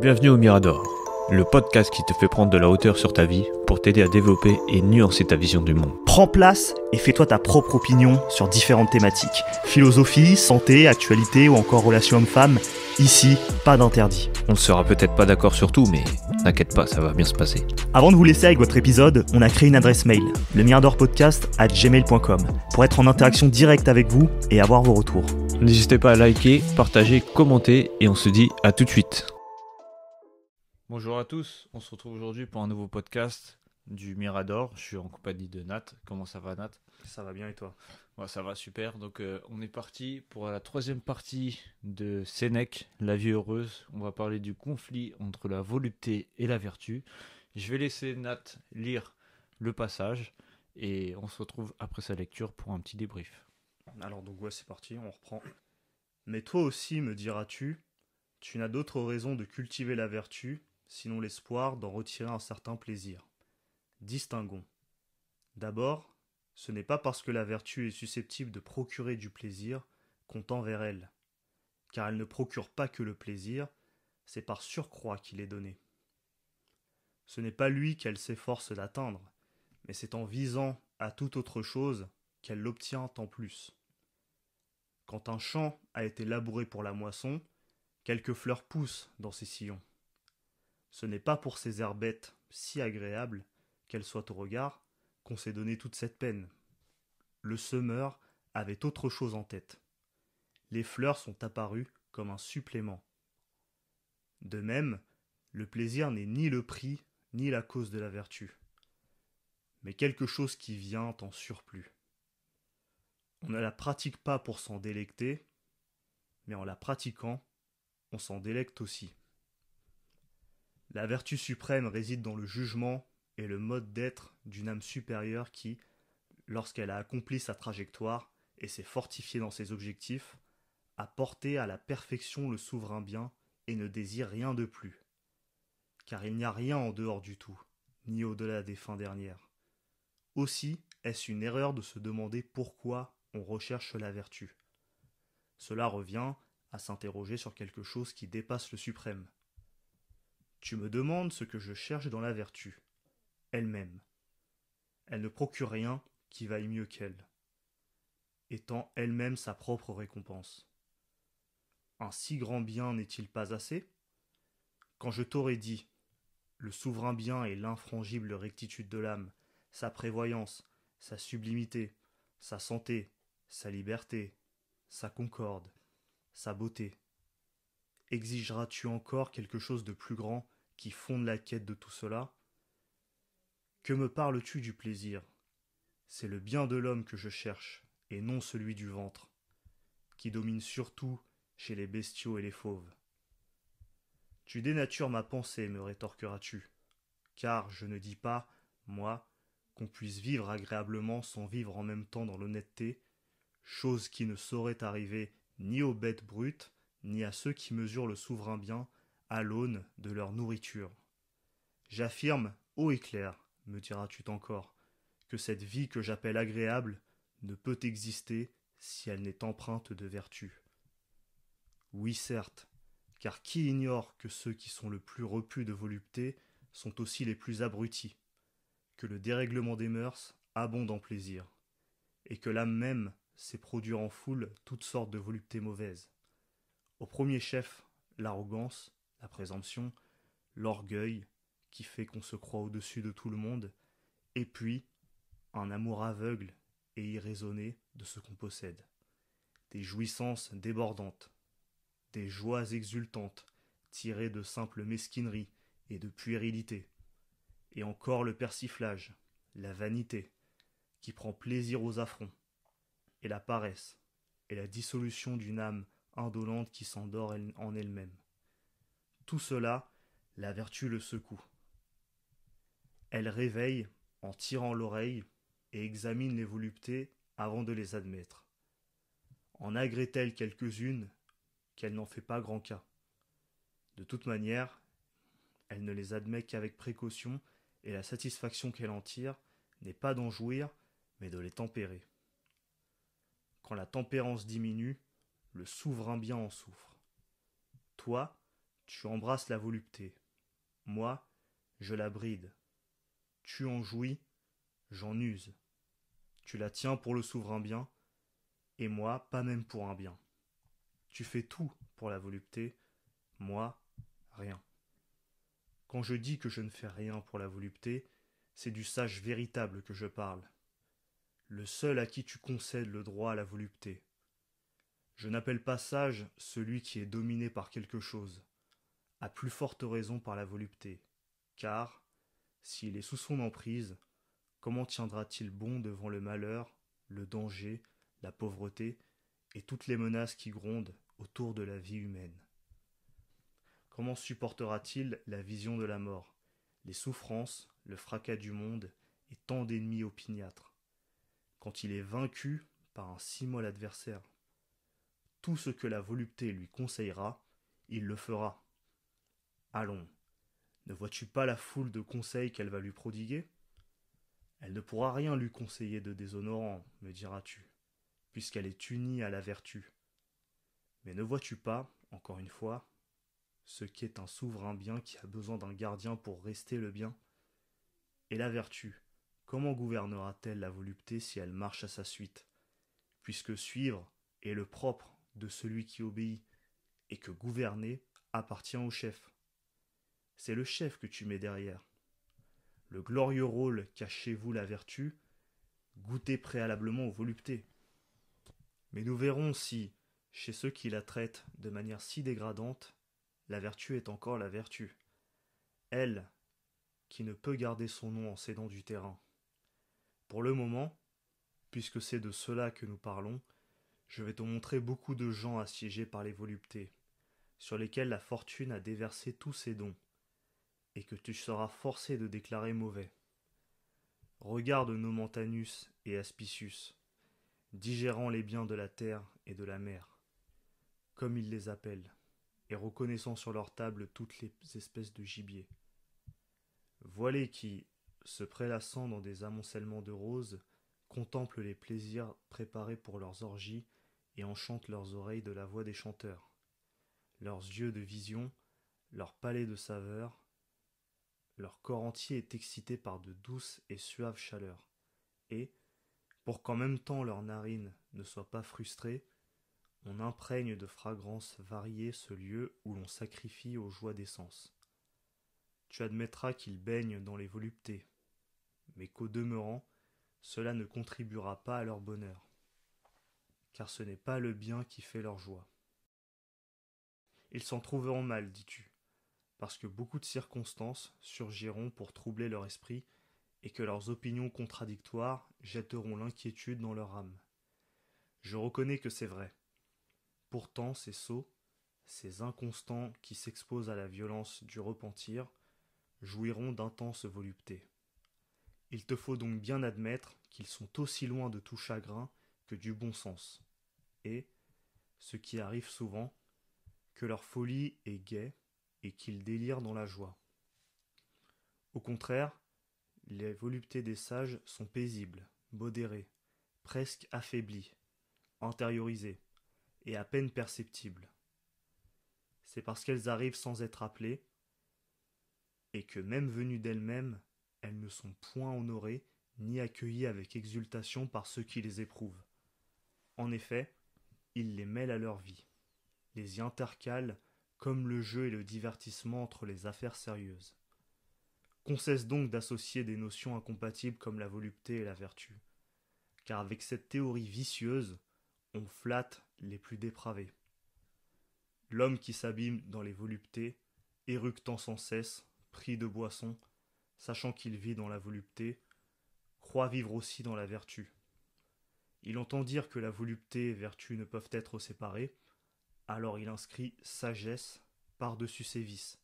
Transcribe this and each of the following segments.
Bienvenue au Mirador, le podcast qui te fait prendre de la hauteur sur ta vie pour t'aider à développer et nuancer ta vision du monde. Prends place et fais-toi ta propre opinion sur différentes thématiques. Philosophie, santé, actualité ou encore relations hommes-femmes. Ici, pas d'interdit. On ne sera peut-être pas d'accord sur tout, mais t'inquiète pas, ça va bien se passer. Avant de vous laisser avec votre épisode, on a créé une adresse mail, le miradorpodcast à gmail.com, pour être en interaction directe avec vous et avoir vos retours. N'hésitez pas à liker, partager, commenter et on se dit à tout de suite. Bonjour à tous, on se retrouve aujourd'hui pour un nouveau podcast du Mirador. Je suis en compagnie de Nat. Comment ça va Nat? Ça va bien et toi? Ouais, Ça va super. Donc euh, on est parti pour la troisième partie de Sénèque, la vie heureuse. On va parler du conflit entre la volupté et la vertu. Je vais laisser Nat lire le passage et on se retrouve après sa lecture pour un petit débrief. Alors donc ouais, c'est parti, on reprend. Mais toi aussi, me diras-tu, tu n'as d'autre raison de cultiver la vertu, sinon l'espoir d'en retirer un certain plaisir. Distinguons. D'abord, ce n'est pas parce que la vertu est susceptible de procurer du plaisir qu'on tend vers elle, car elle ne procure pas que le plaisir, c'est par surcroît qu'il est donné. Ce n'est pas lui qu'elle s'efforce d'atteindre, mais c'est en visant à toute autre chose qu'elle l'obtient en plus. Quand un champ a été labouré pour la moisson, quelques fleurs poussent dans ses sillons. Ce n'est pas pour ces herbettes si agréables qu'elles soient au regard qu'on s'est donné toute cette peine. Le semeur avait autre chose en tête. Les fleurs sont apparues comme un supplément. De même, le plaisir n'est ni le prix ni la cause de la vertu, mais quelque chose qui vient en surplus. On ne la pratique pas pour s'en délecter, mais en la pratiquant, on s'en délecte aussi. La vertu suprême réside dans le jugement et le mode d'être d'une âme supérieure qui, lorsqu'elle a accompli sa trajectoire et s'est fortifiée dans ses objectifs, a porté à la perfection le souverain bien et ne désire rien de plus. Car il n'y a rien en dehors du tout, ni au-delà des fins dernières. Aussi est-ce une erreur de se demander pourquoi on recherche la vertu. Cela revient à s'interroger sur quelque chose qui dépasse le suprême. Tu me demandes ce que je cherche dans la vertu, elle-même. Elle ne procure rien qui vaille mieux qu'elle, étant elle-même sa propre récompense. Un si grand bien n'est-il pas assez? Quand je t'aurais dit le souverain bien et l'infrangible rectitude de l'âme, sa prévoyance, sa sublimité, sa santé, sa liberté, sa concorde, sa beauté. Exigeras-tu encore quelque chose de plus grand qui fonde la quête de tout cela? Que me parles-tu du plaisir? C'est le bien de l'homme que je cherche, et non celui du ventre, qui domine surtout chez les bestiaux et les fauves. Tu dénatures ma pensée, me rétorqueras-tu, car je ne dis pas, moi, qu'on puisse vivre agréablement sans vivre en même temps dans l'honnêteté, chose qui ne saurait arriver ni aux bêtes brutes, ni à ceux qui mesurent le souverain bien à l'aune de leur nourriture. J'affirme, haut et clair, me diras-tu encore, que cette vie que j'appelle agréable ne peut exister si elle n'est empreinte de vertu. Oui, certes, car qui ignore que ceux qui sont le plus repus de volupté sont aussi les plus abrutis, que le dérèglement des mœurs abonde en plaisir, et que l'âme même sait produire en foule toutes sortes de voluptés mauvaises. Au premier chef, l'arrogance, la présomption, l'orgueil, qui fait qu'on se croit au-dessus de tout le monde, et puis un amour aveugle et irraisonné de ce qu'on possède, des jouissances débordantes, des joies exultantes tirées de simple mesquinerie et de puérilité, et encore le persiflage, la vanité, qui prend plaisir aux affronts, et la paresse, et la dissolution d'une âme indolente qui s'endort en elle-même. Tout cela, la vertu le secoue. Elle réveille en tirant l'oreille et examine les voluptés avant de les admettre. En agrée-t-elle quelques-unes qu'elle n'en fait pas grand cas. De toute manière, elle ne les admet qu'avec précaution, et la satisfaction qu'elle en tire n'est pas d'en jouir, mais de les tempérer. Quand la tempérance diminue, le souverain bien en souffre. Toi, tu embrasses la volupté. Moi, je la bride. Tu en jouis, j'en use. Tu la tiens pour le souverain bien, et moi pas même pour un bien. Tu fais tout pour la volupté, moi rien. Quand je dis que je ne fais rien pour la volupté, c'est du sage véritable que je parle. Le seul à qui tu concèdes le droit à la volupté. Je n'appelle pas sage celui qui est dominé par quelque chose, à plus forte raison par la volupté, car, s'il est sous son emprise, comment tiendra-t-il bon devant le malheur, le danger, la pauvreté et toutes les menaces qui grondent autour de la vie humaine? Comment supportera-t-il la vision de la mort, les souffrances, le fracas du monde et tant d'ennemis opiniâtres? Quand il est vaincu par un si molle adversaire Tout ce que la volupté lui conseillera, il le fera. Allons, ne vois-tu pas la foule de conseils qu'elle va lui prodiguer? Elle ne pourra rien lui conseiller de déshonorant, me diras-tu, puisqu'elle est unie à la vertu. Mais ne vois-tu pas, encore une fois, ce qu'est un souverain bien qui a besoin d'un gardien pour rester le bien? Et la vertu, comment gouvernera-t-elle la volupté si elle marche à sa suite? Puisque suivre est le propre de celui qui obéit, et que gouverner appartient au chef. C'est le chef que tu mets derrière. Le glorieux rôle qu'a chez vous la vertu, goûtez préalablement aux voluptés. Mais nous verrons si, chez ceux qui la traitent de manière si dégradante, la vertu est encore la vertu. Elle, qui ne peut garder son nom en cédant du terrain. Pour le moment, puisque c'est de cela que nous parlons, je vais te montrer beaucoup de gens assiégés par les voluptés, sur lesquels la fortune a déversé tous ses dons, et que tu seras forcé de déclarer mauvais. Regarde Nomentanus et Aspicius, digérant les biens de la terre et de la mer, comme ils les appellent et reconnaissant sur leur table toutes les espèces de gibier. Voilés qui, se prélassant dans des amoncellements de roses, contemplent les plaisirs préparés pour leurs orgies et enchantent leurs oreilles de la voix des chanteurs. Leurs yeux de vision, leur palais de saveur, leur corps entier est excité par de douces et suaves chaleurs, et, pour qu'en même temps leurs narines ne soient pas frustrées, on imprègne de fragrances variées ce lieu où l'on sacrifie aux joies des sens. Tu admettras qu'ils baignent dans les voluptés, mais qu'au demeurant, cela ne contribuera pas à leur bonheur, car ce n'est pas le bien qui fait leur joie. Ils s'en trouveront mal, dis-tu, parce que beaucoup de circonstances surgiront pour troubler leur esprit, et que leurs opinions contradictoires jetteront l'inquiétude dans leur âme. Je reconnais que c'est vrai. Pourtant, ces sots, ces inconstants qui s'exposent à la violence du repentir, jouiront d'intenses voluptés. Il te faut donc bien admettre qu'ils sont aussi loin de tout chagrin du bon sens, et, ce qui arrive souvent, que leur folie est gaie et qu'ils délirent dans la joie. Au contraire, les voluptés des sages sont paisibles, modérées, presque affaiblies, intériorisées, et à peine perceptibles. C'est parce qu'elles arrivent sans être appelées, et que même venues d'elles-mêmes, elles ne sont point honorées ni accueillies avec exultation par ceux qui les éprouvent. En effet, ils les mêlent à leur vie, les y intercalent comme le jeu et le divertissement entre les affaires sérieuses. Qu'on cesse donc d'associer des notions incompatibles comme la volupté et la vertu, car avec cette théorie vicieuse, on flatte les plus dépravés. L'homme qui s'abîme dans les voluptés, éructant sans cesse, pris de boisson, sachant qu'il vit dans la volupté, croit vivre aussi dans la vertu. Il entend dire que la volupté et vertu ne peuvent être séparées, alors il inscrit sagesse par-dessus ses vices,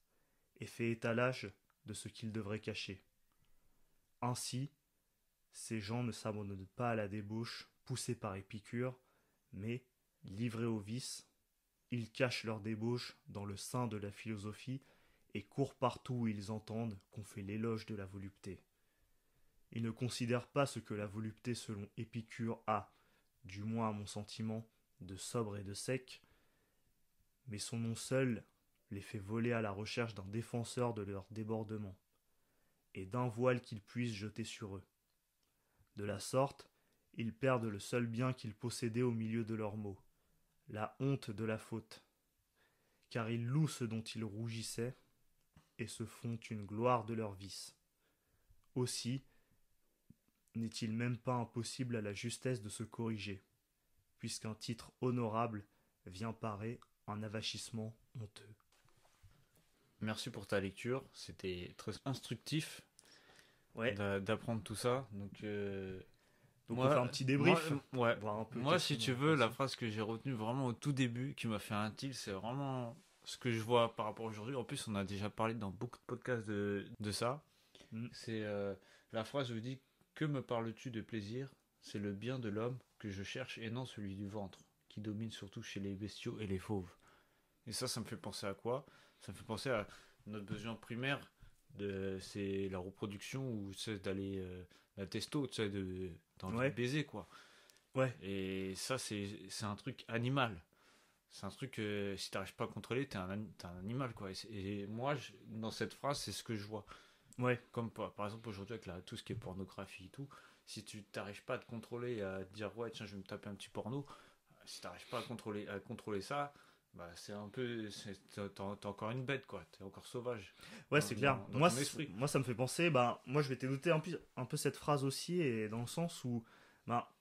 et fait étalage de ce qu'il devrait cacher. Ainsi, ces gens ne s'abandonnent pas à la débauche poussée par Épicure, mais, livrés au vice, ils cachent leur débauche dans le sein de la philosophie et courent partout où ils entendent qu'on fait l'éloge de la volupté. Ils ne considèrent pas ce que la volupté selon Épicure a, du moins à mon sentiment, de sobre et de sec, mais son nom seul les fait voler à la recherche d'un défenseur de leur débordement, et d'un voile qu'ils puissent jeter sur eux. De la sorte, ils perdent le seul bien qu'ils possédaient au milieu de leurs maux, la honte de la faute, car ils louent ce dont ils rougissaient, et se font une gloire de leur vice. Aussi, n'est-il même pas impossible à la justesse de se corriger, puisqu'un titre honorable vient parer un avachissement honteux? Merci pour ta lecture, c'était très instructif Ouais. d'apprendre tout ça. Donc, euh, Donc moi- on fait un petit débrief. Moi, ouais. voir un peu Moi, si tu veux, la phrase que j'ai retenue vraiment au tout début, qui m'a fait un tilt, c'est vraiment ce que je vois par rapport aujourd'hui. En plus, on a déjà parlé dans beaucoup de podcasts de, de ça. Mm. C'est euh, la phrase où je dis Que me parles-tu de plaisir? C'est le bien de l'homme que je cherche et non celui du ventre, qui domine surtout chez les bestiaux et les fauves. Et ça, ça me fait penser à quoi? Ça me fait penser à notre besoin primaire, de, c'est la reproduction ou c'est d'aller euh, la testo, tu sais, de, d'envie Ouais. de baiser quoi. Ouais. Et ça, c'est, c'est un truc animal. C'est un truc que si t'arrives pas à contrôler, t'es un, t'es un animal quoi. Et, moi, je- dans cette phrase, c'est ce que je vois. Ouais. Comme par, par exemple aujourd'hui avec la, tout ce qui est pornographie et tout, si tu t'arrives pas à te contrôler, à te dire ouais tiens je vais me taper un petit porno, si t'arrives pas à contrôler, à contrôler ça, bah c'est un peu, t'es encore une bête quoi, t'es encore sauvage. Ouais, c'est clair. dans- moi, ça me fait penser. Bah, moi, je vais t'écouter un peu, un peu cette phrase aussi, et dans le sens où, bah,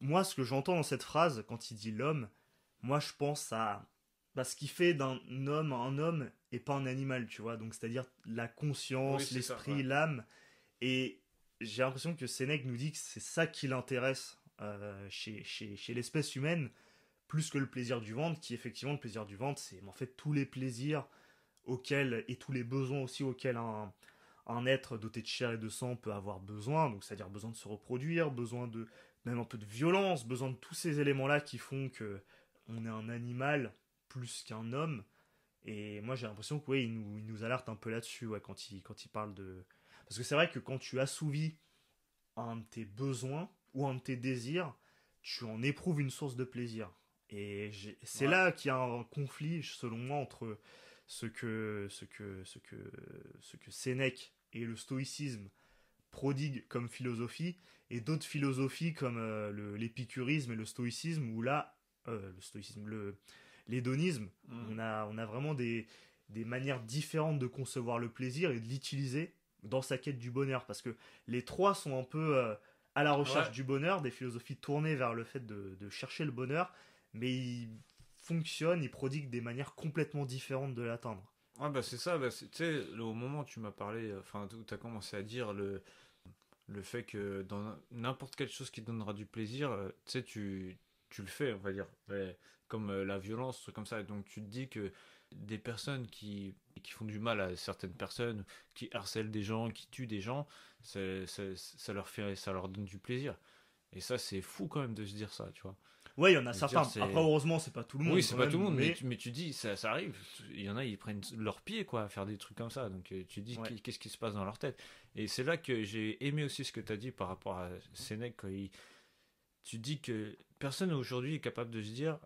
moi, ce que j'entends dans cette phrase, quand il dit l'homme, moi, je pense à bah, ce qui fait d'un homme un homme et pas un animal, tu vois. Donc, c'est-à-dire la conscience, Oui, l'esprit, ouais. l'âme. Et j'ai l'impression que Sénèque nous dit que c'est ça qui l'intéresse euh, chez, chez, chez l'espèce humaine, plus que le plaisir du ventre, qui effectivement, le plaisir du ventre, c'est en fait tous les plaisirs auxquels, et tous les besoins aussi auxquels un, un être doté de chair et de sang peut avoir besoin, donc c'est-à-dire besoin de se reproduire, besoin de même un peu de violence, besoin de tous ces éléments-là qui font que on est un animal plus qu'un homme. Et moi j'ai l'impression que ouais, il nous, il nous alerte un peu là-dessus ouais, quand, il, quand il parle de... Parce que c'est vrai que quand tu assouvis un de tes besoins ou un de tes désirs, tu en éprouves une source de plaisir. Et c'est Ouais. là qu'il y a un conflit, selon moi, entre ce que, ce que, ce que, ce que Sénèque et le stoïcisme prodiguent comme philosophie, et d'autres philosophies comme euh, l'épicurisme et le stoïcisme, où là, euh, le stoïcisme, le, l'hédonisme, Mm. on, a, on a vraiment des, des manières différentes de concevoir le plaisir et de l'utiliser dans sa quête du bonheur, parce que les trois sont un peu euh, à la recherche Ouais. du bonheur, des philosophies tournées vers le fait de, de chercher le bonheur, mais ils fonctionnent, ils prodiguent des manières complètement différentes de l'atteindre. Ouais, bah c'est ça. Bah, tu sais, au moment où tu m'as parlé, enfin, où tu as commencé à dire le, le fait que dans n'importe quelle chose qui te donnera du plaisir, euh, tu sais, tu, tu le fais, on va dire. Ouais, comme euh, la violence, truc comme ça. Donc tu te dis que des personnes qui, qui font du mal à certaines personnes, qui harcèlent des gens, qui tuent des gens, ça, leur fait, ça leur donne du plaisir. Et ça, c'est fou quand même de se dire ça, tu vois. Ouais, il y en a certains. dire, Après, heureusement, c'est pas tout le monde. Oui, c'est pas tout le monde, mais, mais- tu, mais tu dis, ça, ça arrive. Il y en a, ils prennent leur pied, quoi, à faire des trucs comme ça. Donc euh, tu dis, Ouais. qu'est-ce qui se passe dans leur tête? Et c'est là que j'ai aimé aussi ce que tu as dit par rapport à Sénèque. Quand il... Tu dis que personne aujourd'hui est capable de se dire,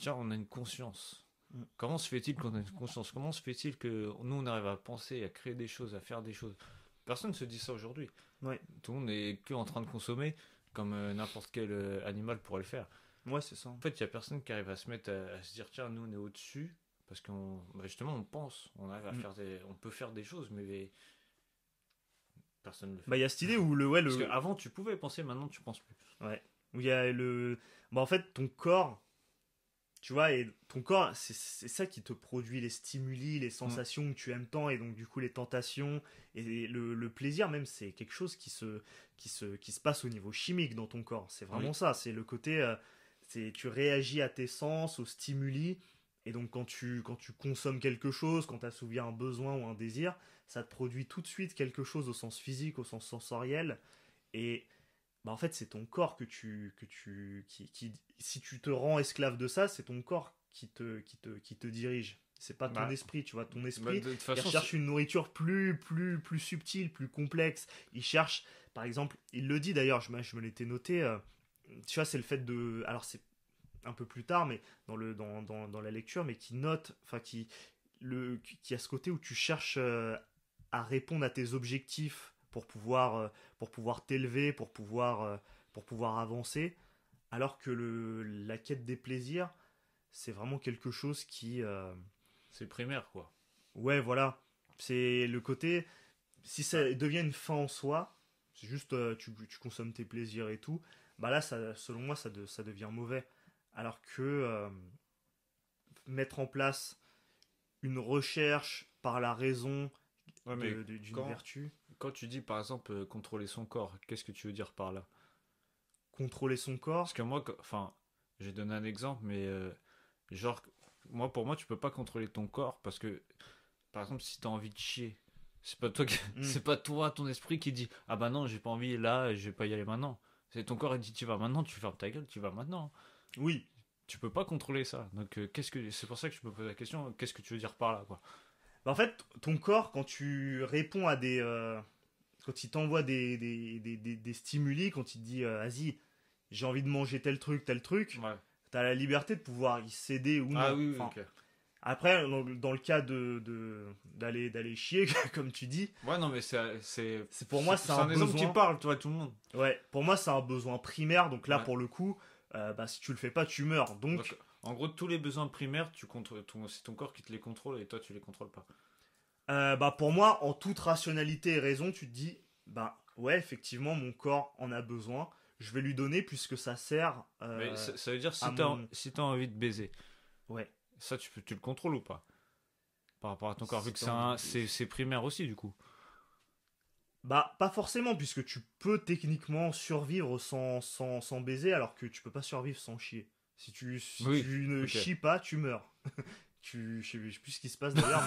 tiens, on a une conscience. Mm. Comment se fait-il qu'on ait une conscience? Comment se fait-il que nous, on arrive à penser, à créer des choses, à faire des choses? Personne ne se dit ça aujourd'hui. Ouais. Tout le monde est que en train de consommer comme euh, n'importe quel euh, animal pourrait le faire. Ouais, c'est ça. En fait, il n'y a personne qui arrive à se mettre à, à se dire tiens, nous on est au-dessus parce qu'on bah, justement on pense, on arrive à Mm. faire des, on peut faire des choses, mais personne ne le fait. Bah, il y a cette idée où le, ouais, le, Parce qu'avant tu pouvais penser, maintenant tu penses plus. où il y a le bah en fait ton corps tu vois et ton corps c'est ça qui te produit les stimuli les sensations que tu aimes tant et donc du coup les tentations et le, le plaisir même c'est quelque chose qui se qui se qui se passe au niveau chimique dans ton corps c'est vraiment Oui. ça c'est le côté euh, c'est tu réagis à tes sens aux stimuli et donc quand tu quand tu consommes quelque chose quand tu assouvis un besoin ou un désir ça te produit tout de suite quelque chose au sens physique au sens sensoriel et bah en fait c'est ton corps que tu que tu qui, qui si tu te rends esclave de ça c'est ton corps qui te qui te qui te dirige. C'est pas ton Bah. esprit tu vois. Ton Bah, esprit de il façon, recherche une nourriture plus plus plus subtile plus complexe. Il cherche par exemple il le dit d'ailleurs je me, je me l'étais noté euh, tu vois c'est le fait de alors c'est un peu plus tard mais dans le dans, dans, dans la lecture mais qui note enfin qui le, qui a ce côté où tu cherches euh, à répondre à tes objectifs pour pouvoir, euh, pour pouvoir t'élever, pour pouvoir, euh, pour pouvoir avancer, alors que le, la quête des plaisirs, c'est vraiment quelque chose qui, euh, C'est primaire, quoi. ouais, voilà, c'est le côté, si ça devient une fin en soi, c'est juste euh, tu, tu consommes tes plaisirs et tout, bah là, ça, selon moi, ça, de- ça devient mauvais, alors que euh, mettre en place une recherche par la raison Ouais, de- mais de- d'une quand- vertu, quand tu dis, par exemple, euh, contrôler son corps, qu'est-ce que tu veux dire par là? Contrôler son corps, Parce que moi, enfin, je vais donner un exemple, mais euh, genre, moi, pour moi, tu peux pas contrôler ton corps parce que, par exemple, si tu as envie de chier, c'est pas toi, qui- Mm. c'est pas toi, ton esprit qui dit, ah bah non, j'ai pas envie là, je vais pas y aller maintenant. C'est ton corps qui dit, tu vas maintenant, tu fermes ta gueule, tu vas maintenant. oui, Tu peux pas contrôler ça. Donc, euh, qu'est-ce que, c'est pour ça que je me pose la question, qu'est-ce que tu veux dire par là, quoi? En fait, ton corps, quand tu réponds à des. euh, quand il t'envoie des, des, des, des- stimuli, quand il te dit, euh, vas-y, j'ai envie de manger tel truc, tel truc, Ouais. t'as la liberté de pouvoir y céder ou non. Ah oui, oui, Enfin, ok. Après, dans, le cas de de- d'aller d'aller chier, comme tu dis, Ouais, non, mais c'est, c'est, pour moi, c'est un, un exemple besoin. qui parle, tu vois, tout le monde. Ouais, pour moi, c'est un besoin primaire. Donc là, Ouais. pour le coup, euh, bah, si tu le fais pas, tu meurs. Donc, Donc, en gros, tous les besoins primaires, tu contrôles, ton, c'est ton corps qui te les contrôle et toi, tu les contrôles pas. Euh, bah pour moi, en toute rationalité et raison, tu te dis, bah ouais, effectivement, mon corps en a besoin. Je vais lui donner puisque ça sert. euh, Mais ça, ça veut dire si t'as mon- si t'as envie de baiser, Ouais. ça tu peux tu le contrôles ou pas? Par rapport à ton corps, vu que c'est primaire aussi du coup. Bah pas forcément puisque tu peux techniquement survivre sans, sans, sans baiser alors que tu peux pas survivre sans chier. Si tu, si Oui, tu ne chies pas, tu meurs. tu, je, sais, je sais plus ce qui se passe d'ailleurs,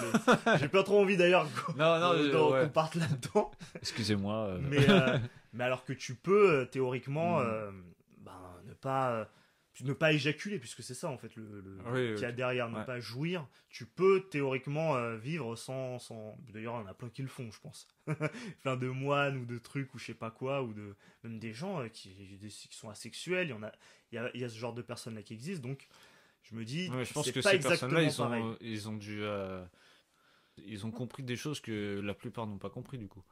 mais j'ai pas trop envie d'ailleurs qu'on euh, ouais. qu'on parte là-dedans. Excusez-moi. euh, mais, euh, mais alors que tu peux théoriquement Mm. euh, ben, ne pas euh, ne pas éjaculer puisque c'est ça en fait le, le- Oui, qu'il y a derrière ne Ouais. pas jouir tu peux théoriquement euh, vivre sans, sans... d'ailleurs il y en a plein qui le font je pense plein de moines ou de trucs ou je sais pas quoi ou de même des gens euh, qui, des- qui sont asexuels il y en a il y a, il y a ce genre de personnes là qui existent donc je me dis ouais, je pense c'est que pas ces personnes-là, ils pareil ont ils ont dû euh, ils ont compris des choses que la plupart n'ont pas compris du coup.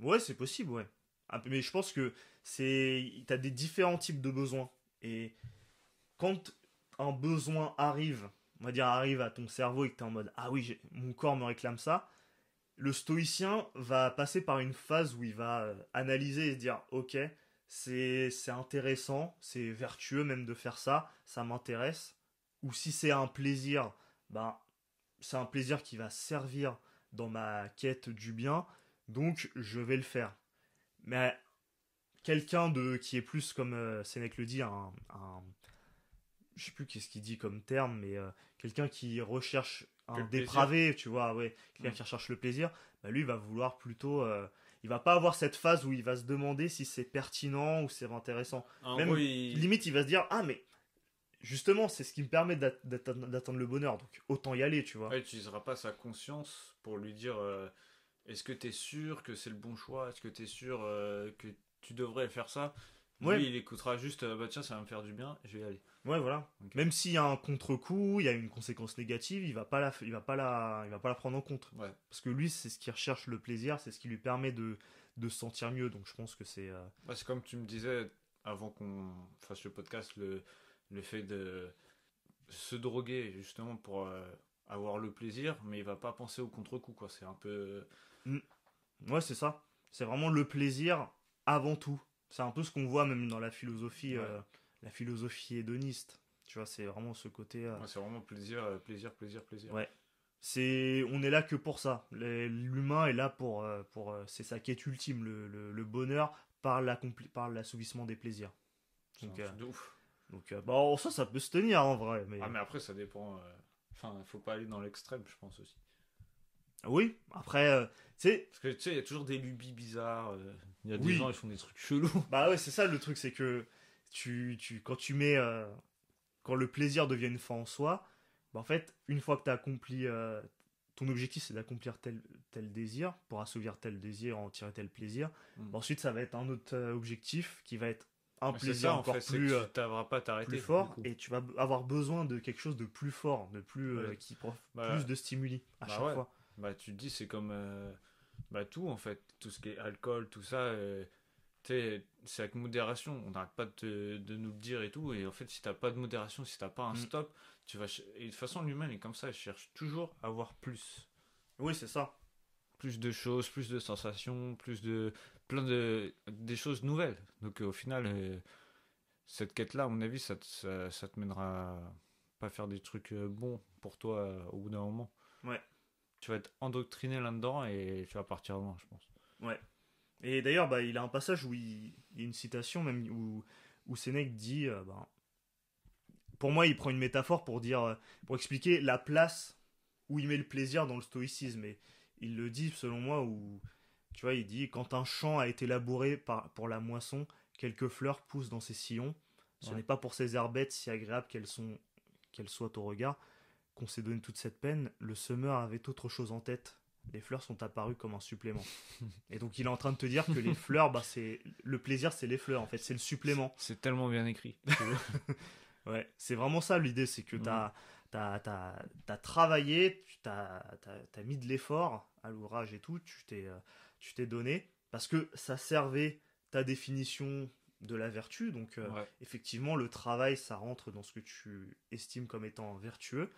Ouais, c'est possible, ouais. Peu- Mais je pense que c'est. T'as des différents types de besoins. Et quand un besoin arrive, on va dire arrive à ton cerveau et que t'es en mode Ah oui, mon corps me réclame ça, le stoïcien va passer par une phase où il va euh, analyser et se dire Ok, c'est intéressant, c'est vertueux même de faire ça, ça m'intéresse. Ou si c'est un plaisir, ben, c'est un plaisir qui va servir dans ma quête du bien donc je vais le faire. Mais quelqu'un de qui est plus comme euh, Sénèque le dit, un je sais plus qu'est-ce qu'il dit comme terme, mais euh, quelqu'un qui recherche un le plaisir. dépravé, tu vois, ouais, quelqu'un Mm. qui recherche le plaisir, bah lui il va vouloir plutôt, euh, il va pas avoir cette phase où il va se demander si c'est pertinent ou c'est intéressant. En Même gros, il- Limite il va se dire ah mais justement c'est ce qui me permet d'at- d'atteindre d'atteindre le bonheur, donc autant y aller, tu vois. Ouais, tu n'utiliseras pas sa conscience pour lui dire euh, est-ce que tu es sûr que c'est le bon choix? Est-ce que tu es sûr euh, que tu devrais faire ça? Ouais. Lui, il écoutera juste euh, bah tiens, ça va me faire du bien, je vais y aller. Ouais, voilà. Même s'il y a un contre-coup, il y a une conséquence négative, il va pas la, il va pas la, il va pas la prendre en compte. Ouais. Parce que lui, c'est ce qui recherche le plaisir, c'est ce qui lui permet de, de se sentir mieux. Donc je pense que c'est. euh, Bah, c'est comme tu me disais avant qu'on fasse le podcast, le, le fait de se droguer justement pour euh, avoir le plaisir, mais il va pas penser au contre-coup. quoi. C'est un peu. Ouais, c'est ça. C'est vraiment le plaisir avant tout. C'est un peu ce qu'on voit même dans la philosophie, Ouais. euh, la philosophie hédoniste. Tu vois, c'est vraiment ce côté. euh, ouais, c'est vraiment plaisir, euh, plaisir, plaisir, plaisir. Ouais. c'est on est là que pour ça l'humain est là pour pour c'est sa quête ultime le, le, le bonheur par l'accompli par l'assouvissement des plaisirs Donc, euh, de ouf. donc euh, bon ça ça peut se tenir en vrai mais, Ah, mais après, ça dépend. euh, Enfin, faut pas aller dans l'extrême, je pense aussi. oui après tu sais Parce que tu sais, il y a toujours des lubies bizarres. Il y a des Oui. gens, ils font des trucs chelous. bah ouais c'est ça le truc c'est que tu tu quand tu mets euh, quand le plaisir devient une fin en soi bah, en fait une fois que tu as accompli euh, ton objectif c'est d'accomplir tel tel désir pour assouvir tel désir en tirer tel plaisir Mm. Bah, ensuite ça va être un autre euh, objectif qui va être un plaisir ça, en encore fait, plus, pas plus fort et tu vas avoir besoin de quelque chose de plus fort, de plus euh, qui prof- Bah, plus de stimuli à bah chaque ouais. fois. Bah, tu te dis, c'est comme euh, bah, tout en fait, tout ce qui est alcool, tout ça, euh, c'est avec modération. On n'arrête pas de, nous le dire et tout. Et en fait, si t'as pas de modération, si t'as pas un Mm. stop, tu vas. Et de toute façon, l'humain est comme ça, il cherche toujours à avoir plus. Oui, c'est ça. Plus de choses, plus de sensations, plus de. plein de. des choses nouvelles. Donc euh, au final, euh, cette quête-là, à mon avis, ça, ça, ça te mènera à pas faire des trucs euh, bons pour toi au bout d'un moment. Ouais. Tu vas être endoctriné là-dedans et tu vas partir loin, je pense. Et d'ailleurs, bah, il a un passage où il, il y a une citation même où, où Sénèque dit, euh, ben, pour moi, il prend une métaphore pour dire, euh, pour expliquer la place où il met le plaisir dans le stoïcisme. Et il le dit, selon moi, où, tu vois, il dit, quand un champ a été labouré par, pour la moisson, quelques fleurs poussent dans ses sillons. Ce Ouais. n'est pas pour ces herbettes si agréables qu'elles sont, qu'elles soient au regard, qu'on s'est donné toute cette peine. Le semeur avait autre chose en tête. Les fleurs sont apparues comme un supplément. Et donc il est en train de te dire que les fleurs, bah, c'est le plaisir, c'est les fleurs en fait, c'est le supplément. C'est tellement bien écrit. Ouais, c'est vraiment ça l'idée, c'est que tu as, travaillé, tu as, mis de l'effort à l'ouvrage et tout, tu t'es euh, tu t'es donné, parce que ça servait ta définition de la vertu, donc euh, Ouais. effectivement le travail, ça rentre dans ce que tu estimes comme étant vertueux.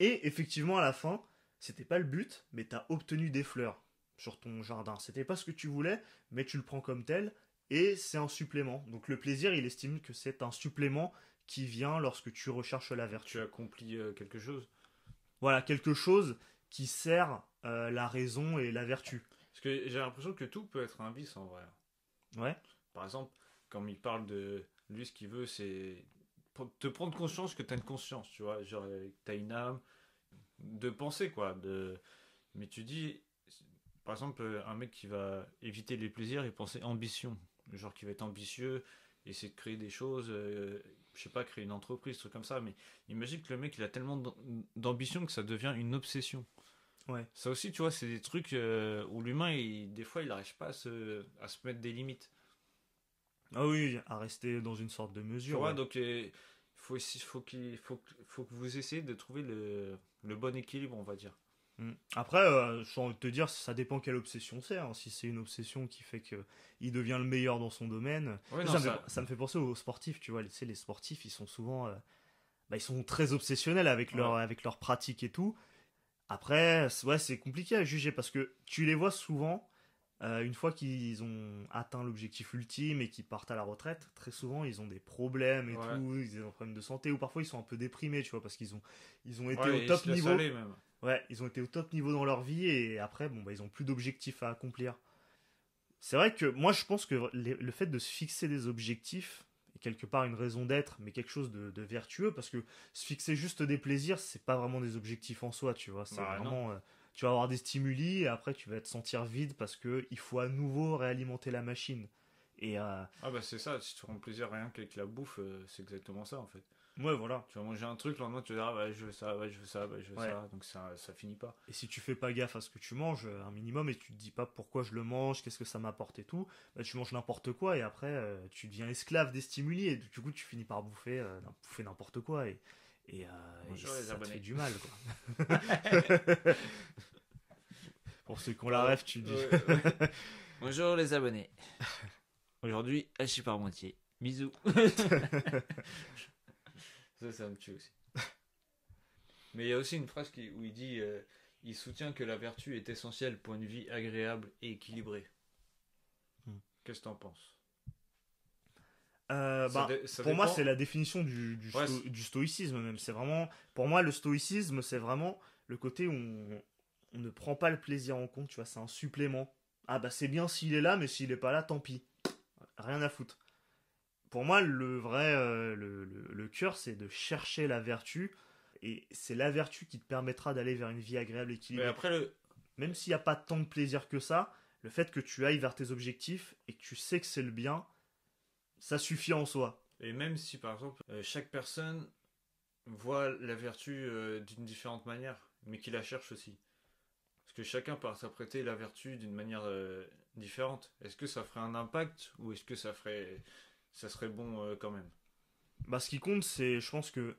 Et effectivement à la fin, c'était pas le but, mais tu as obtenu des fleurs sur ton jardin. C'était pas ce que tu voulais, mais tu le prends comme tel, et c'est un supplément. Donc le plaisir, il estime que c'est un supplément qui vient lorsque tu recherches la vertu. Tu accomplis euh, quelque chose. Voilà, quelque chose qui sert euh, la raison et la vertu. Parce que j'ai l'impression que tout peut être un vice en vrai. Ouais. Par exemple, comme il parle de lui, ce qu'il veut, c'est te prendre conscience que tu as une conscience, tu vois, genre euh, tu as une âme, de penser quoi. De... Mais tu dis, par exemple, euh, un mec qui va éviter les plaisirs et penser ambition, genre qui va être ambitieux, essayer de créer des choses, euh, je sais pas, créer une entreprise, truc comme ça, mais imagine que le mec il a tellement d'am- d'ambition que ça devient une obsession. Ouais. Ça aussi, tu vois, c'est des trucs euh, où l'humain, des fois, il n'arrive pas à se, à se mettre des limites. Ah oui, à rester dans une sorte de mesure. ouais. donc il faut, qu'il faut, que- faut que vous essayez de trouver le, le bon équilibre, on va dire. Mm. Après, euh, j'ai envie de te dire, ça dépend quelle obsession c'est. hein. Si c'est une obsession qui fait que il devient le meilleur dans son domaine, Ouais, ça, me ça- Fait, ça me fait penser aux sportifs. Tu vois, tu sais, les sportifs, ils sont souvent, euh, bah, ils sont très obsessionnels avec leur, avec leur pratique et tout. Après, ouais, c'est compliqué à juger parce que tu les vois souvent. Euh, une fois qu'ils ont atteint l'objectif ultime et qu'ils partent à la retraite, très souvent ils ont des problèmes et Ouais. tout, ils ont des problèmes de santé ou parfois ils sont un peu déprimés, tu vois, parce qu'ils ont, ils ont été Ouais, au top niveau. même. Ouais, ils ont été au top niveau dans leur vie et après, bon, bah, ils ont plus d'objectifs à accomplir. C'est vrai que moi, je pense que le fait de se fixer des objectifs est quelque part une raison d'être, mais quelque chose de, de vertueux parce que se fixer juste des plaisirs, c'est pas vraiment des objectifs en soi, tu vois. C'est Bah, vraiment. euh, tu vas avoir des stimuli et après, tu vas te sentir vide parce que il faut à nouveau réalimenter la machine. Et euh, Ah bah c'est ça, si tu prends plaisir rien qu'avec la bouffe, euh, c'est exactement ça en fait. ouais, voilà. Tu vas manger un truc, le lendemain tu vas dire ah je veux ça, ouais je veux ça, ouais je veux Ouais. ça, donc ça, ça finit pas. Et si tu fais pas gaffe à ce que tu manges, euh, un minimum, et tu te dis pas pourquoi je le mange, qu'est-ce que ça m'apporte et tout, bah, tu manges n'importe quoi et après euh, tu deviens esclave des stimuli et du coup tu finis par bouffer, bouffer n'importe quoi et, et, euh, et Bonjour les ça te abonnés. fait du mal quoi. Pour ceux qui ont la rêve, tu dis. Ouais, ouais. Bonjour les abonnés. Aujourd'hui, hachis par moitié. Bisous. ça, ça me tue aussi. Mais il y a aussi une phrase qui, où il dit euh, il soutient que la vertu est essentielle pour une vie agréable et équilibrée. Hmm. Qu'est-ce que t'en penses? Euh, bah, dé- pour moi, c'est la définition du, du, Ouais, sto- du stoïcisme même. C'est vraiment, pour moi, le stoïcisme, c'est vraiment le côté où on, on ne prend pas le plaisir en compte. Tu vois, c'est un supplément. Ah bah c'est bien s'il est là, mais s'il est pas là, tant pis. Rien à foutre. Pour moi, le vrai, euh, le, le, le cœur, c'est de chercher la vertu. Et c'est la vertu qui te permettra d'aller vers une vie agréable et Mais équilibrée. après, le... Même s'il n'y a pas tant de plaisir que ça, le fait que tu ailles vers tes objectifs et que tu sais que c'est le bien, ça suffit en soi. et même si par exemple, euh, chaque personne voit la vertu euh, d'une différente manière, mais qui la cherche aussi. Parce que chacun peut interpréter la vertu d'une manière euh, différente. Est-ce que ça ferait un impact ou est-ce que ça ferait ça serait bon quand même? Bah, ce qui compte, c'est, je pense que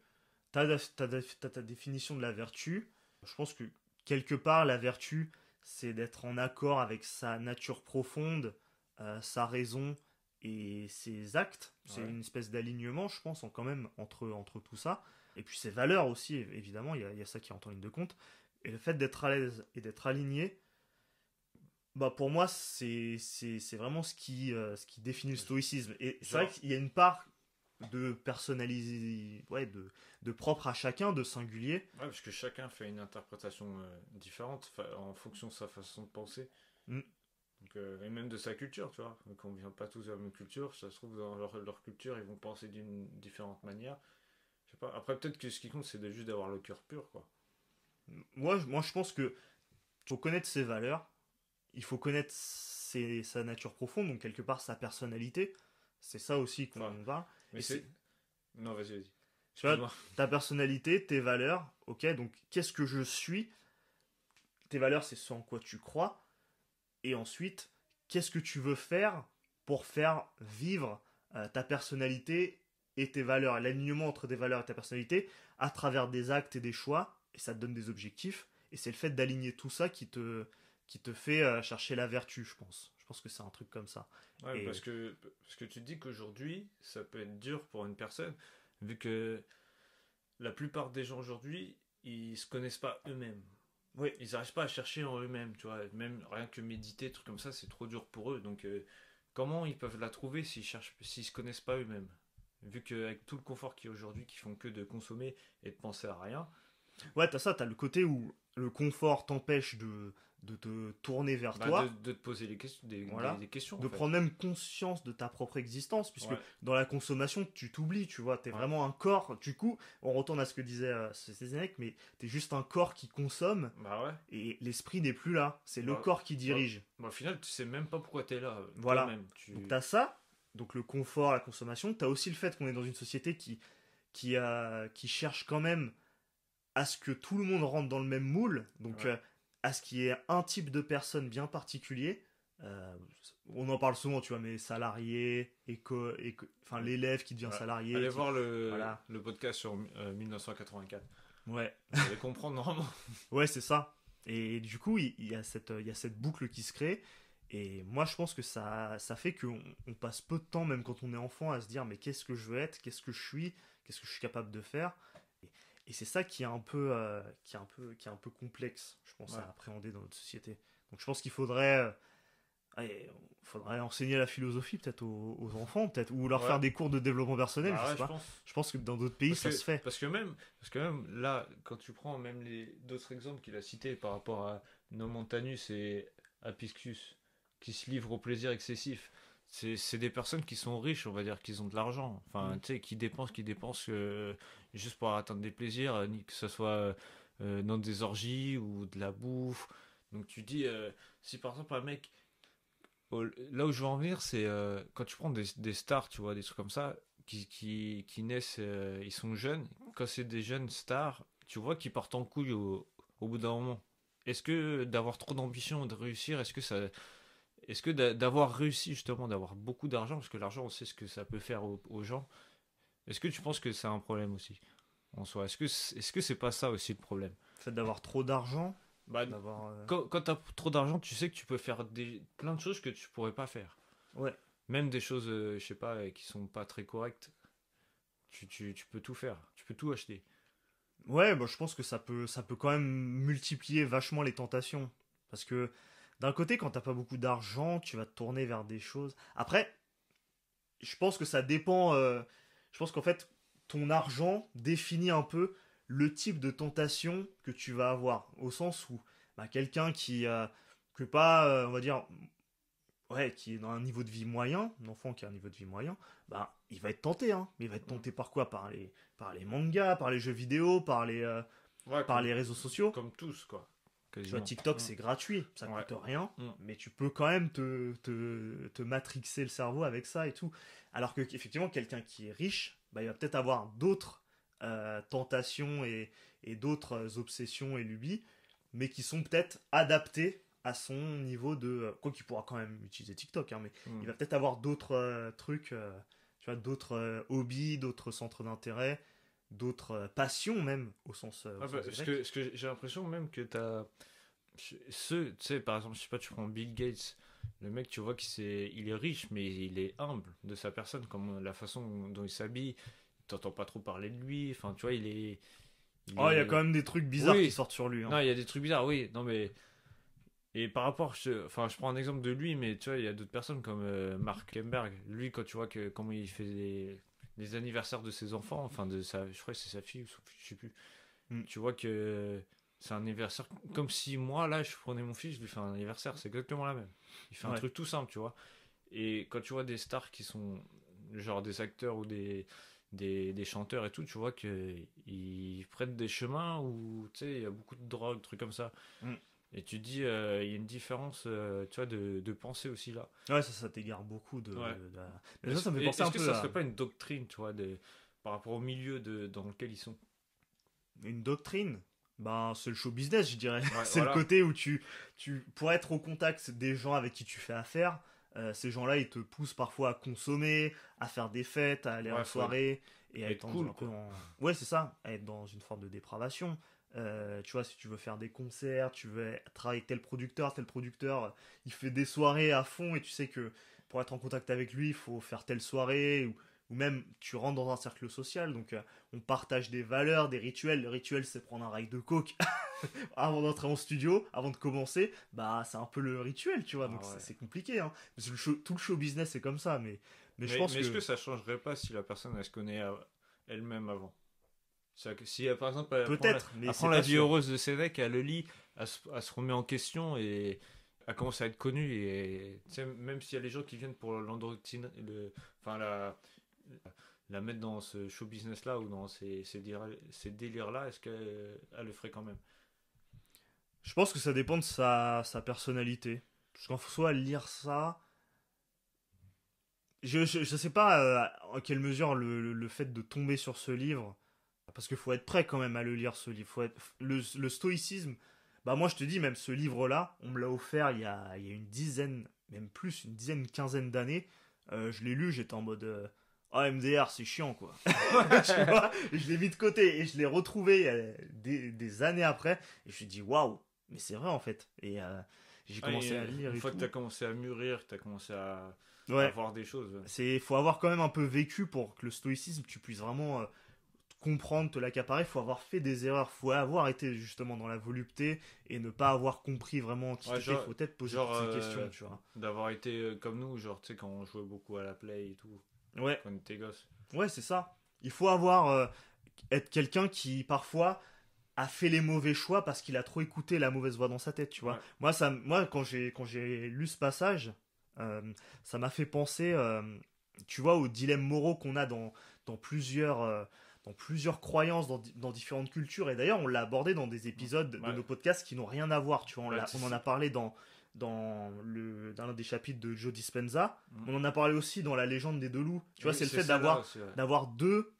tu as, ta définition de la vertu. Je pense que quelque part, la vertu, c'est d'être en accord avec sa nature profonde, euh, sa raison et ses actes. C'est une espèce d'alignement, je pense, en, quand même, entre, entre tout ça. Et puis ses valeurs aussi, évidemment, il y, a, ça qui entre en ligne de compte. Et le fait d'être à l'aise et d'être aligné, bah pour moi, c'est vraiment ce qui, euh, ce qui définit le stoïcisme. Et c'est vrai qu'il y a une part de personnaliser, ouais, de, de propre à chacun, de singulier. Ouais, parce que chacun fait une interprétation euh, différente en fonction de sa façon de penser. Mm. Donc, euh, et même de sa culture, tu vois. Donc on vient pas tous de la même culture, ça se trouve dans leur, leur culture, ils vont penser d'une différente manière. Je sais pas. Après, peut-être que ce qui compte, c'est juste d'avoir le cœur pur, quoi. Moi, moi, je pense que faut connaître ses valeurs, il faut connaître ses, sa nature profonde, donc quelque part sa personnalité. C'est ça aussi qu'on va. Mais c'est. Non, vas-y, vas-y. Tu vois, ta personnalité, tes valeurs, ok, donc qu'est-ce que je suis? Tes valeurs, c'est ce en quoi tu crois. Et ensuite, qu'est-ce que tu veux faire pour faire vivre euh, ta personnalité et tes valeurs, l'alignement entre tes valeurs et ta personnalité à travers des actes et des choix, et ça te donne des objectifs. Et c'est le fait d'aligner tout ça qui te, qui te fait euh, chercher la vertu, je pense. Je pense que c'est un truc comme ça. Ouais, parce, que, parce que tu dis qu'aujourd'hui, ça peut être dur pour une personne, vu que la plupart des gens aujourd'hui, ils se connaissent pas eux-mêmes. Oui. Ils n'arrivent pas à chercher en eux-mêmes, tu vois. Même rien que méditer, trucs comme ça, c'est trop dur pour eux. Donc, euh, comment ils peuvent la trouver s'ils cherchent, s'ils se connaissent pas eux-mêmes? Vu qu'avec tout le confort qu'il y a aujourd'hui, qui font que de consommer et de penser à rien. Ouais, t'as ça, t'as le côté où le confort t'empêche de, de te tourner vers bah, toi. De, te poser des, questions, des, questions. De prendre même conscience de ta propre existence, puisque dans la consommation, tu t'oublies, tu vois. Tu es vraiment un corps. Du coup, on retourne à ce que disait euh, Cézanne, mais tu es juste un corps qui consomme. Bah et l'esprit n'est plus là. C'est le bah, corps qui dirige. au final, tu sais même pas pourquoi tu es là. Euh, voilà. Tu as ça, donc le confort, la consommation. Tu as aussi le fait qu'on est dans une société qui, qui, qui cherche quand même à ce que tout le monde rentre dans le même moule. Donc. Euh, à ce qui est un type de personne bien particulier. Euh, on en parle souvent, tu vois, mais salarié, éco, enfin l'élève qui devient salarié. Allez voir le, le podcast sur 1984. Euh, ouais. Vous allez comprendre normalement. ouais, c'est ça. Et du coup, il, y a cette, il y a cette boucle qui se crée. Et moi, je pense que ça, ça fait qu'on on passe peu de temps, même quand on est enfant, à se dire mais qu'est-ce que je veux être, qu'est-ce que je suis, qu'est-ce que je suis capable de faire? Et c'est ça qui est un peu, euh, qui est un peu, qui est un peu complexe, je pense, à appréhender dans notre société. Donc je pense qu'il faudrait, euh, faudrait enseigner la philosophie peut-être aux, enfants, peut-être, ou leur faire des cours de développement personnel. Bah je, sais pas. Pense. je, pense. que dans d'autres pays, ça se fait. Parce que même, parce que même là, quand tu prends même les d'autres exemples qu'il a cités par rapport à Nomontanus et Apiscus, qui se livrent au plaisir excessif c'est des personnes qui sont riches, on va dire, qui ont de l'argent. Enfin, mm. tu sais, qui dépensent, qui dépensent euh, juste pour atteindre des plaisirs, euh, que ce soit euh, dans des orgies ou de la bouffe. Donc tu dis, si par exemple un mec, là où je veux en venir, c'est quand tu prends des, stars, tu vois, des trucs comme ça, qui, qui, qui naissent, ils sont jeunes. Quand c'est des jeunes stars, tu vois qu'ils partent en couille au, au bout d'un moment. Est-ce que d'avoir trop d'ambition, de réussir, est-ce que ça est-ce que d'avoir réussi justement, d'avoir beaucoup d'argent, parce que l'argent, on sait ce que ça peut faire aux, gens, est-ce que tu penses que c'est un problème aussi en soi? Est-ce que est-ce que c'est pas ça aussi le problème? Le fait d'avoir trop d'argent bah, euh, Quand, quand tu as trop d'argent, tu sais que tu peux faire des, plein de choses que tu pourrais pas faire. Ouais. Même des choses, euh, je sais pas, qui sont pas très correctes. Tu, tu, tu, peux tout faire, tu peux tout acheter. Ouais, bah, je pense que ça peut, ça peut quand même multiplier vachement les tentations. Parce que d'un côté, quand t'as pas beaucoup d'argent, tu vas te tourner vers des choses. Après, je pense que ça dépend. Euh, je pense qu'en fait, ton argent définit un peu le type de tentation que tu vas avoir. Au sens où bah, quelqu'un qui. a que pas, euh, on va dire. Ouais, qui est dans un niveau de vie moyen, un enfant qui a un niveau de vie moyen, bah, il va être tenté. Hein. Il va être tenté par quoi? Par les, par les mangas, par les jeux vidéo, par les, euh, par les réseaux sociaux. Comme tous, quoi. Tu vois, TikTok, c'est gratuit, ça ne coûte rien, mm. mais tu peux quand même te, te, te, matrixer le cerveau avec ça et tout. Alors que, effectivement, quelqu'un qui est riche, bah, il va peut-être avoir d'autres euh, tentations et, et d'autres obsessions et lubies, mais qui sont peut-être adaptées à son niveau de. Quoi qu'il pourra quand même utiliser TikTok, hein, mais mm. il va peut-être avoir d'autres euh, trucs. Euh, tu vois, d'autres euh, hobbies, d'autres centres d'intérêt, d'autres euh, passions même, au sens. euh, au sens bah, que, j'ai l'impression même que t'as. Ceux, tu sais, par exemple, je sais pas, tu prends Bill Gates, le mec, tu vois qu'il est, il est riche, mais il est humble de sa personne, comme la façon dont il s'habille. T'entends pas trop parler de lui, enfin, tu vois, il est. Oh, il y a quand même des trucs bizarres Oui. qui sortent sur lui. hein. Non, il y a des trucs bizarres, oui. Non, mais. Et par rapport, je... enfin, je prends un exemple de lui, mais tu vois, il y a d'autres personnes comme euh, Mark Kemberg. Lui, quand tu vois que comment il fait les, les anniversaires de ses enfants, enfin, de sa, je crois que c'est sa fille ou son fils, je sais plus. Mm. Tu vois que c'est un anniversaire comme si moi, là, je prenais mon fils, je lui fais un anniversaire, c'est exactement la même. Il fait un truc tout simple, tu vois. Et quand tu vois des stars qui sont genre des acteurs ou des, des, des chanteurs et tout, tu vois qu'ils prennent des chemins où tu sais, il y a beaucoup de drogue, trucs comme ça. Mm. Et tu dis, euh, il y a une différence euh, tu vois, de, de pensée aussi là. Ouais, ça, ça t'égare beaucoup de. Ouais. de- de- Mais ça, ça me fait penser Est-ce un que peu ça à serait pas une doctrine, tu vois, par rapport au milieu dans lequel ils sont? Une doctrine? Ben, c'est le show business, je dirais. Ouais, c'est voilà. le côté où tu, tu, pour être au contact des gens avec qui tu fais affaire, euh, ces gens-là, ils te poussent parfois à consommer, à faire des fêtes, à aller Ouais, en soirée et à être cool, un en... Ouais, c'est ça, à être dans une forme de dépravation. Euh, tu vois, si tu veux faire des concerts, tu veux travailler avec tel producteur, tel producteur, il fait des soirées à fond et tu sais que pour être en contact avec lui, il faut faire telle soirée ou, ou même tu rentres dans un cercle social. Donc euh, on partage des valeurs, des rituels. Le rituel, c'est prendre un rail de coke avant d'entrer en studio, avant de commencer. Bah, c'est un peu le rituel, tu vois. Ah donc ouais. c'est- compliqué. Hein. Parce que le show- tout le show business, c'est comme ça. Mais, mais, je pense mais est-ce que. que ça changerait pas si la personne elle se connaît euh, elle-même avant? que Si euh, par exemple apprend Peut-être, la, mais apprend c'est la vie sûr. heureuse de Sénèque, elle le lit, elle se, elle se remet en question et elle commence à être connue et même s'il y a les gens qui viennent pour l'endoctriner, le, enfin la, la mettre dans ce show business là ou dans ces, ces, délires là, est-ce qu'elle elle le ferait quand même? Je pense que ça dépend de sa, sa personnalité. Parce qu'en soi, lire ça. Je, je sais pas euh, en quelle mesure le, le, le fait de tomber sur ce livre. Parce qu'il faut être prêt quand même à le lire, ce livre. Faut être, le, le stoïcisme. Bah, moi, je te dis, même ce livre-là, on me l'a offert il y, a, il y a une dizaine, même plus, une dizaine, une quinzaine d'années. Euh, je l'ai lu, j'étais en mode. euh, ah, MDR, c'est chiant, quoi. tu vois je l'ai mis de côté et je l'ai retrouvé euh, des, des années après. Et je me suis dit, waouh, mais c'est vrai en fait. Et euh, j'ai Ah, commencé et, à lire Une et fois tout. que tu as commencé à mûrir, que tu as commencé à, à Ouais, voir des choses. c'est faut avoir quand même un peu vécu pour que le stoïcisme tu puisses vraiment euh, comprendre, te l'accaparer. Faut avoir fait des erreurs, faut avoir été justement dans la volupté et ne pas avoir compris vraiment qui Ouais, t'étais. Faut peut-être poser genre, toutes ces euh, questions, tu vois. D'avoir été euh, comme nous, genre, tu sais, quand on jouait beaucoup à la play et tout, Ouais, quand on était gosse. ouais, c'est ça. Il faut avoir euh, être quelqu'un qui parfois a fait les mauvais choix parce qu'il a trop écouté la mauvaise voix dans sa tête, tu vois. Ouais. Moi, ça, moi, quand j'ai quand j'ai lu ce passage, euh, ça m'a fait penser, tu vois, aux dilemmes moraux qu'on a dans dans plusieurs dans plusieurs croyances dans, di- dans différentes cultures. Et d'ailleurs, on l'a abordé dans des épisodes Ouais. de nos podcasts qui n'ont rien à voir. Tu vois, on, Ouais, en a parlé dans dans le dans l'un des chapitres de Joe Dispenza. Mm. On en a parlé aussi dans la légende des deux loups. Tu vois, c'est le fait d'avoir d'avoir deux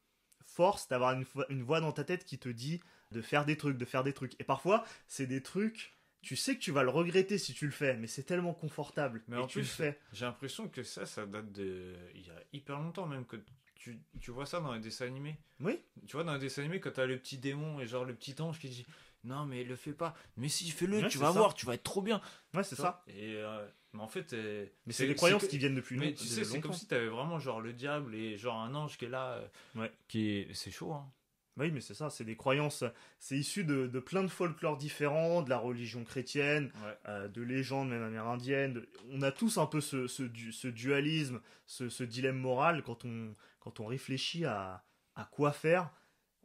forces, d'avoir une, vo- une voix dans ta tête qui te dit de faire des trucs, de faire des trucs. Et parfois, c'est des trucs, tu sais que tu vas le regretter si tu le fais, mais c'est tellement confortable. Mais et en tu le fais. J'ai l'impression que ça, ça date de. Il y a hyper longtemps même que tu, tu vois ça dans les dessins animés. Oui. Tu vois, dans les dessins animés, quand t'as le petit démon et genre le petit ange qui dit Non, mais le fais pas. Mais si, fais-le, Ouais, tu vas ça. voir, tu vas être trop bien. Ouais, c'est ça. Et, euh, mais en fait. euh, Mais c'est des croyances qui viennent depuis Mais long- tu sais, c'est comme longtemps. si t'avais vraiment genre le diable et genre un ange qui est là. euh, Ouais. Qui est. C'est chaud, hein. Oui, mais c'est ça, c'est des croyances. C'est issu de, de plein de folklores différents, de la religion chrétienne, Ouais. euh, de légendes même amérindiennes. de- On a tous un peu ce, ce, du- ce dualisme, ce, ce dilemme moral quand on, quand on réfléchit à, à quoi faire.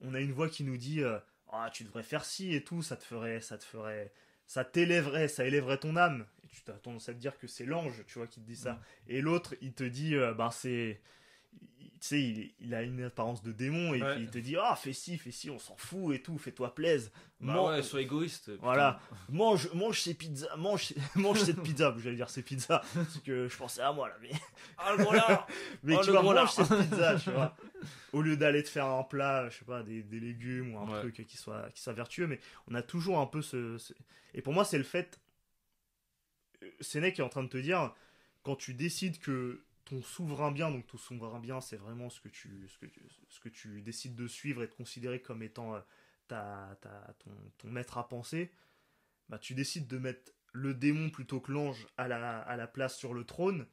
On a une voix qui nous dit euh, ah tu devrais faire ci et tout, ça te ferait, ça te ferait, ça t'élèverait, ça élèverait ton âme. Et tu as tendance à te dire que c'est l'ange, tu vois, qui te dit ça. Mm. Et l'autre, il te dit euh, ben c'est sais, il, il a une apparence de démon et Ouais. puis il te dit ah fais ci, fais ci, on s'en fout et tout, fais-toi plaise. Bah ouais, sois égoïste. putain. Voilà. mange, mange ces pizzas, mange, mange cette pizza. J'allais dire ces pizzas parce que je pensais à moi là, mais, Ah le gros là mais Oh, tu vois, mange cette pizza, tu vois. Au lieu d'aller te faire un plat, je sais pas, des, des légumes ou un Ouais. truc qui soit, qui soit vertueux, mais on a toujours un peu ce. ce- Et pour moi, c'est le fait. euh, Sénèque est en train de te dire, quand tu décides que ton souverain bien, donc ton souverain bien, c'est vraiment ce que, tu, ce, que tu, ce que tu décides de suivre et de considérer comme étant euh, ta, ta, ton, ton maître à penser, bah, tu décides de mettre le démon plutôt que l'ange à la, à la place sur le trône,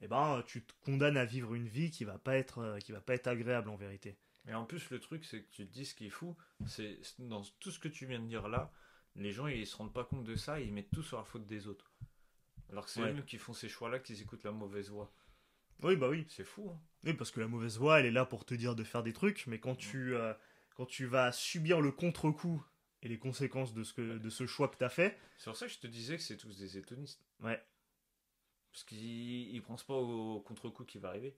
et ben tu te condamnes à vivre une vie qui va pas être, euh, qui va pas être agréable en vérité. Et en plus, le truc, c'est que tu te dis ce qui est fou, c'est dans tout ce que tu viens de dire là, les gens ils se rendent pas compte de ça et ils mettent tout sur la faute des autres. Alors que c'est Ouais. eux qui font ces choix-là, qu'ils écoutent la mauvaise voix. Oui, bah oui. C'est fou. Hein. Oui, parce que la mauvaise voix, elle est là pour te dire de faire des trucs, mais quand tu, euh, quand tu vas subir le contre-coup et les conséquences de ce, que, de ce choix que tu as fait, C'est pour ça que je te disais que c'est tous des étonistes. ouais. Parce qu'ils ils pensent pas au contre-coup qui va arriver.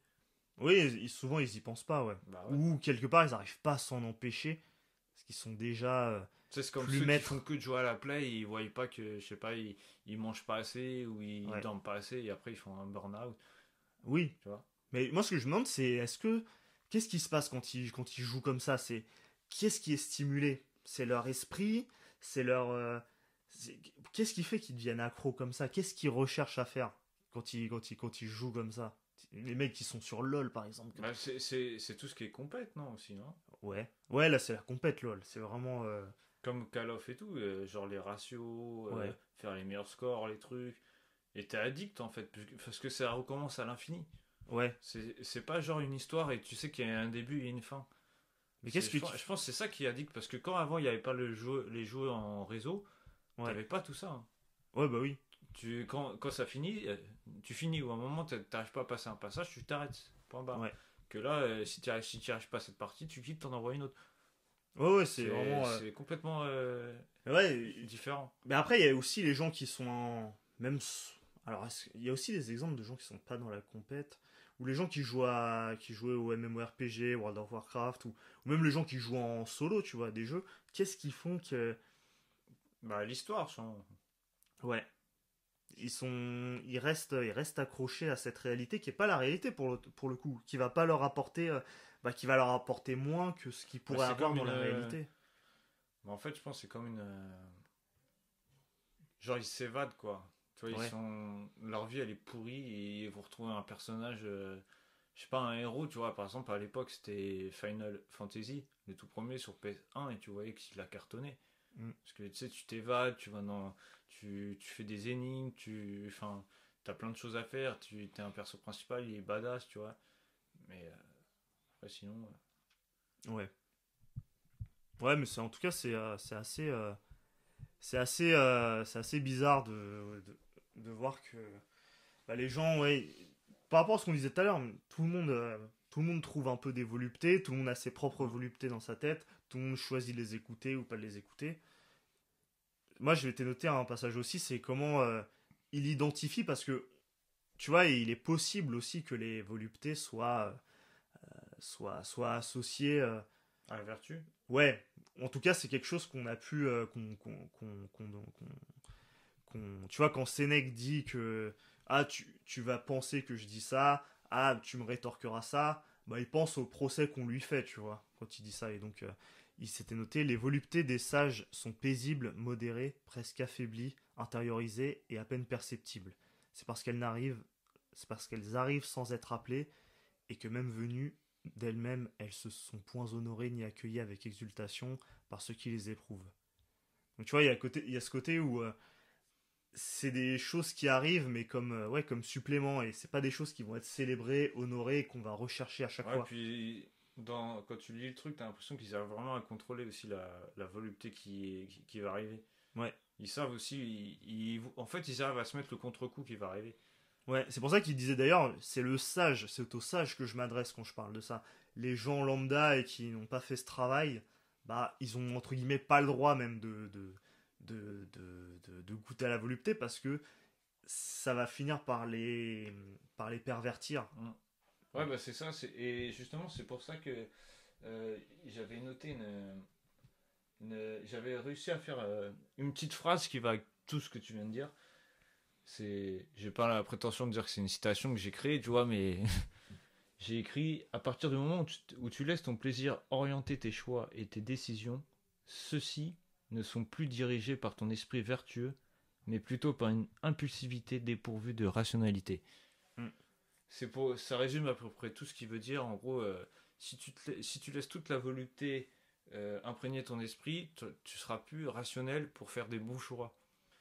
Oui, ils- souvent ils y pensent pas, ouais. Bah ouais. Ou quelque part, ils n'arrivent pas à s'en empêcher, parce qu'ils sont déjà. euh, Tu sais, c'est comme Plus ceux maître. qui font que de jouer à la play, ils voient pas que, je sais pas, ils, ils mangent pas assez ou ils Ouais. dorment pas assez et après ils font un burn-out. Oui. Tu vois. Mais moi, ce que je me demande, c'est est-ce que. Qu'est-ce qui se passe quand ils, quand ils jouent comme ça? C'est Qu'est-ce qui est stimulé? C'est leur esprit? C'est leur. euh, Qu'est-ce qui fait qu'ils deviennent accros comme ça? Qu'est-ce qu'ils recherchent à faire quand ils, quand, ils, quand ils jouent comme ça? Les mecs qui sont sur LoL, par exemple. Bah, c'est- tout ce qui est compète, non Aussi, non? Ouais. Ouais, là, c'est la compète LoL. C'est vraiment. euh, Comme Call of et tout, euh, genre les ratios, Ouais. faire les meilleurs scores, les trucs. Et t'es addict en fait, parce que ça recommence à l'infini. Ouais. C'est c'est pas genre une histoire et tu sais qu'il y a un début et une fin. Mais qu'est-ce C'est- que je, tu- pense- je pense que c'est ça qui est addict, parce que quand avant il n'y avait pas le jeu, les jeux en réseau, Ouais. t'avais pas tout ça. hein. Ouais, bah oui. Tu, quand, quand ça finit, euh, tu finis ou à un moment t'a- t'arrives pas à passer un passage, tu t'arrêtes. Point barre. Ouais. Que là, euh, si tu arrives si pas à cette partie, tu quittes, t'en envoies une autre. Ouais, ouais, c'est vraiment. euh, c'est complètement euh, Ouais, différent. Mais après, il y a aussi les gens qui sont en... Même... Alors, il y a aussi des exemples de gens qui sont pas dans la compète, ou les gens qui jouent à... qui jouaient au MMORPG, World of Warcraft, ou... ou même les gens qui jouent en solo, tu vois, des jeux. Qu'est-ce qu'ils font que... Bah, l'histoire, sont... Ouais. Ils sont... Ils restent, ils restent accrochés à cette réalité qui est pas la réalité pour le, pour le coup, qui va pas leur apporter... euh, Bah, qui va leur apporter moins que ce qu'ils pourraient avoir comme dans la une, euh, réalité. Mais en fait, je pense que c'est comme une. euh, Genre, ils s'évadent, quoi. Tu vois, Ouais. ils sont... leur vie, elle est pourrie et ils vont retrouver un personnage. euh, Je sais pas, un héros, tu vois. Par exemple, à l'époque, c'était Final Fantasy, le tout premier sur PS1, et tu voyais qu'il a cartonné. Mm. Parce que tu sais, tu t'évades, tu vas dans. Tu, tu fais des énigmes, tu. Enfin, t'as plein de choses à faire, tu es un perso principal, il est badass, tu vois. Mais. euh, Après, sinon. euh, Ouais. Ouais, mais c'est en tout cas c'est euh, c'est assez c'est assez euh, c'est assez bizarre de, de, de voir que bah, les gens ouais par rapport à ce qu'on disait tout à l'heure tout le monde euh, tout le monde trouve un peu des voluptés tout le monde a ses propres voluptés dans sa tête tout le monde choisit de les écouter ou pas de les écouter moi je vais te noter un passage aussi c'est comment euh, il identifie parce que tu vois il est possible aussi que les voluptés soient euh, soient soient associées À la vertu Ouais, en tout cas, c'est quelque chose qu'on a pu. qu'on, qu'on- qu'on- tu vois, quand Sénèque dit que. Ah, tu, tu vas penser que je dis ça. Ah, tu me rétorqueras ça. Bah, il pense au procès qu'on lui fait, tu vois, quand il dit ça. Et donc, euh, il s'était noté les voluptés des sages sont paisibles, modérées, presque affaiblies, intériorisées et à peine perceptibles. C'est parce qu'elles n'arrivent. C'est parce qu'elles arrivent sans être appelées et que même venues d'elles-mêmes, elles se sont point honorées ni accueillies avec exultation par ceux qui les éprouvent. Donc tu vois, il y a, côté, y a ce côté où euh, c'est des choses qui arrivent, mais comme, euh, ouais, comme supplément, et c'est pas des choses qui vont être célébrées, honorées, et qu'on va rechercher à chaque Ouais, fois. puis dans, quand tu lis le truc, t'as l'impression qu'ils arrivent vraiment à contrôler aussi la, la volupté qui, qui, qui va arriver. Ouais. Ils savent aussi, ils, ils- en fait, ils arrivent à se mettre le contre-coup qui va arriver. Ouais, c'est pour ça qu'il disait d'ailleurs, c'est le sage, c'est au sage que je m'adresse quand je parle de ça. Les gens lambda et qui n'ont pas fait ce travail, bah, ils ont entre guillemets pas le droit même de, de, de, de, de- goûter à la volupté parce que ça va finir par les, par les pervertir. Ouais, bah c'est ça. Et justement, c'est pour ça que euh, j'avais noté une, une- J'avais réussi à faire euh, une petite phrase qui va avec tout ce que tu viens de dire. C'est, j'ai pas la prétention de dire que c'est une citation que j'ai créée, tu vois, mais j'ai écrit à partir du moment où tu, où tu laisses ton plaisir orienter tes choix et tes décisions, ceux-ci ne sont plus dirigés par ton esprit vertueux, mais plutôt par une impulsivité dépourvue de rationalité. Mm. c'est pour, ça résume à peu près tout ce qu'il veut dire. En gros, euh, si, tu te si tu laisses toute la volupté euh, imprégner ton esprit, tu, tu seras plus rationnel pour faire des bons choix.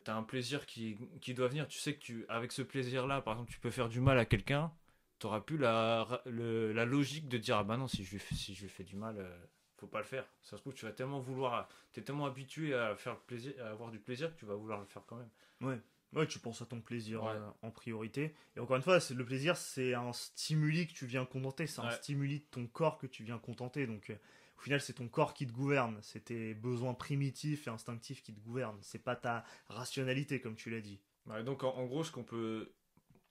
Tu as un plaisir qui, qui doit venir. Tu sais que tu, avec ce plaisir-là, par exemple, tu peux faire du mal à quelqu'un. Tu n'auras plus la, le- la logique de dire Ah bah non, si je lui fais, si je lui fais du mal, euh, faut pas le faire. Ça se trouve, tu vas tellement vouloir. Tu es tellement habitué à, faire plaisir, à avoir du plaisir que tu vas vouloir le faire quand même. Ouais, tu penses à ton plaisir Ouais. euh, en priorité. Et encore une fois, c'est le plaisir, c'est un stimuli que tu viens contenter, c'est un Ouais. stimuli de ton corps que tu viens contenter. Donc, euh, au final, c'est ton corps qui te gouverne. C'est tes besoins primitifs et instinctifs qui te gouvernent. C'est pas ta rationalité, comme tu l'as dit. Ouais, donc en, en gros, ce qu'on peut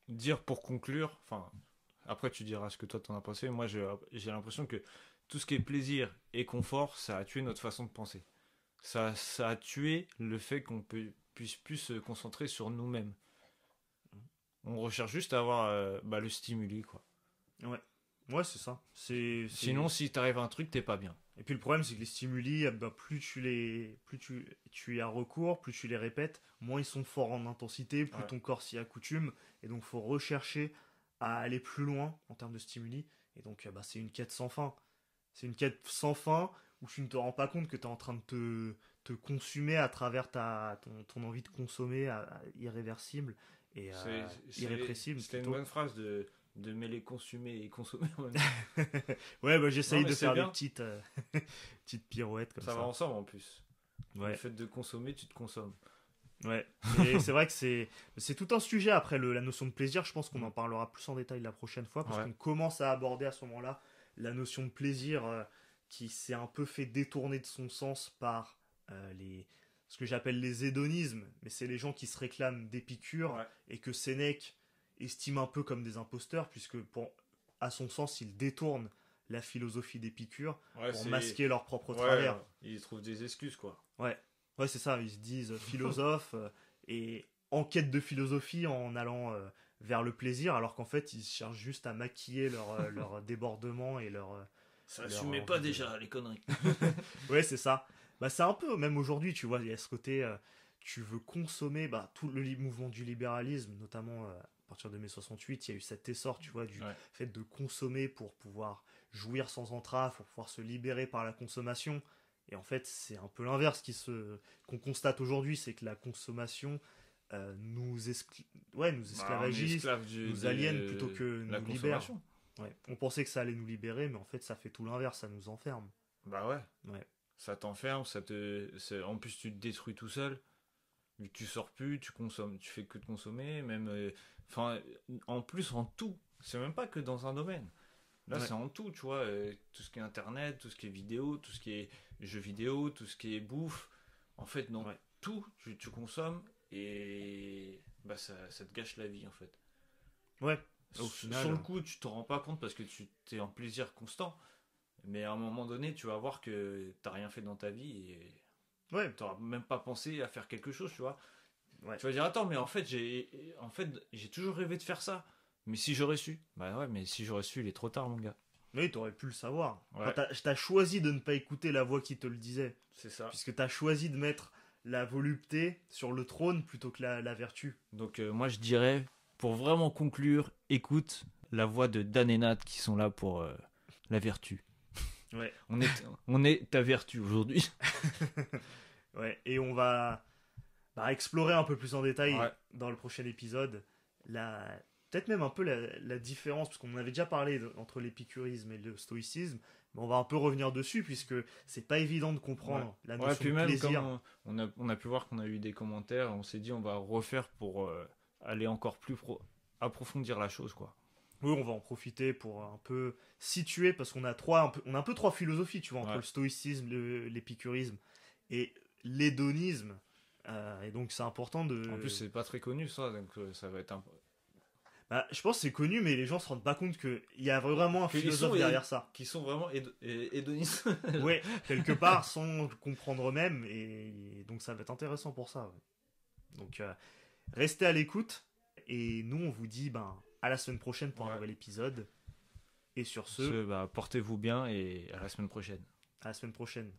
dire pour conclure, enfin, après tu diras ce que toi t'en as pensé. Moi, j'ai l'impression que tout ce qui est plaisir et confort, ça a tué notre façon de penser. Ça, ça a tué le fait qu'on puisse plus se concentrer sur nous-mêmes. On recherche juste à avoir euh, bah, le stimuli, quoi. Ouais, c'est ça. C'est c'est- Sinon, si t'arrives à un truc, t'es pas bien. Et puis le problème, c'est que les stimuli, eh ben, plus tu les, plus tu, tu y as recours, plus tu les répètes, moins ils sont forts en intensité, plus Ouais. ton corps s'y accoutume. Et donc, faut rechercher à aller plus loin en termes de stimuli. Et donc, eh ben, c'est une quête sans fin. C'est une quête sans fin où tu ne te rends pas compte que tu es en train de te, te consumer à travers ta, ton, ton envie de consommer à- à- irréversible et euh, irrépressible. C'était une bonne phrase de, de mêler consommer et consommer en même temps. Ouais, bah, j'essaye de faire bien. des petites, euh, petites pirouettes comme Ça ça. va ensemble en plus. Ouais. Le fait de consommer, tu te consommes. Ouais, et c'est vrai que c'est c'est tout un sujet après le, la notion de plaisir. Je pense qu'on en parlera plus en détail la prochaine fois parce Ouais. qu'on commence à aborder à ce moment-là la notion de plaisir euh, qui s'est un peu fait détourner de son sens par euh, les ce que j'appelle les hédonismes, mais c'est les gens qui se réclament d'Épicure Ouais. et que Sénèque estime un peu comme des imposteurs puisque pour à son sens ils détournent la philosophie d'Épicure Ouais, pour masquer leur propre Ouais, travers. ouais. Ils trouvent des excuses, quoi. Ouais, c'est ça, ils se disent philosophes euh, et en quête de philosophie en allant euh, vers le plaisir, alors qu'en fait, ils cherchent juste à maquiller leur, euh, leur débordement et leur. euh, Ça assumait pas déjà, les conneries. Ouais, c'est ça. Bah, c'est un peu, même aujourd'hui, tu vois, il y a ce côté, euh, tu veux consommer bah, tout le mouvement du libéralisme, notamment euh, à partir de mai 68, il y a eu cet essor, tu vois, du Ouais. fait de consommer pour pouvoir jouir sans entrave, pour pouvoir se libérer par la consommation. Et en fait, c'est un peu l'inverse qui se qu'on constate aujourd'hui, c'est que la consommation euh, nous, escl- ouais, nous Bah, on est esclavagise, esclave du- nous de- aliène plutôt que nous libère. consommation. Ouais. On pensait que ça allait nous libérer, mais en fait, ça fait tout l'inverse, ça nous enferme. Bah ouais. Ouais. Ça t'enferme, ça te. c'est- En plus, tu te détruis tout seul. Vu que tu sors plus, tu consommes, tu fais que de consommer, même. euh, Enfin, en plus, en tout. C'est même pas que dans un domaine. Là, Ouais. c'est en tout, tu vois. euh, tout ce qui est internet, tout ce qui est vidéo, tout ce qui est jeux vidéo, tout ce qui est bouffe. En fait, Ouais. tout, tu, tu consommes et bah, ça, ça te gâche la vie, en fait. Ouais. Au Sur- final, sur le hein. coup, tu te rends pas compte parce que tu es en plaisir constant. Mais à un moment donné, tu vas voir que t'as rien fait dans ta vie et Ouais, t'auras même pas pensé à faire quelque chose, tu vois. Ouais. Tu vas dire attends, mais en fait j'ai, en fait j'ai toujours rêvé de faire ça. Mais si j'aurais su, bah ouais, mais si j'aurais su, il est trop tard, mon gars. Oui, t'aurais pu le savoir. Ouais. Enfin, t'as choisi de ne pas écouter la voix qui te le disait, C'est ça. puisque t'as choisi de mettre la volupté sur le trône plutôt que la, la vertu. Donc euh, moi je dirais, pour vraiment conclure, écoute la voix de Dan et Nat qui sont là pour euh, la vertu. Ouais. On est, on est ta vertu aujourd'hui. Ouais, et on va bah, explorer un peu plus en détail Ouais. dans le prochain épisode la peut-être même un peu la, la différence, parce qu'on en avait déjà parlé entre l'épicurisme et le stoïcisme, mais on va un peu revenir dessus, puisque c'est pas évident de comprendre la Ouais, notion puis de même plaisir. comme on, a, on a pu voir qu'on a eu des commentaires, on s'est dit on va refaire pour euh, aller encore plus pro- approfondir la chose quoi. Oui, on va en profiter pour un peu situer, parce qu'on a trois, un peu, on a un peu trois philosophies, tu vois, entre Ouais. le stoïcisme, l'épicurisme et l'hédonisme. Euh, et donc c'est important de. En plus c'est pas très connu ça, donc euh, ça va être un... Bah, je pense que c'est connu, mais les gens se rendent pas compte qu'il y a vraiment un philosophe derrière ça. qui sont vraiment hédo- hé- hédonistes. ouais, quelque part, sans le comprendre eux-mêmes, et donc ça va être intéressant pour ça. ouais. Donc euh, restez à l'écoute, et nous on vous dit ben, à la semaine prochaine pour un nouvel épisode. Et sur ce, Ce, bah, portez-vous bien et à la semaine prochaine. à la semaine prochaine.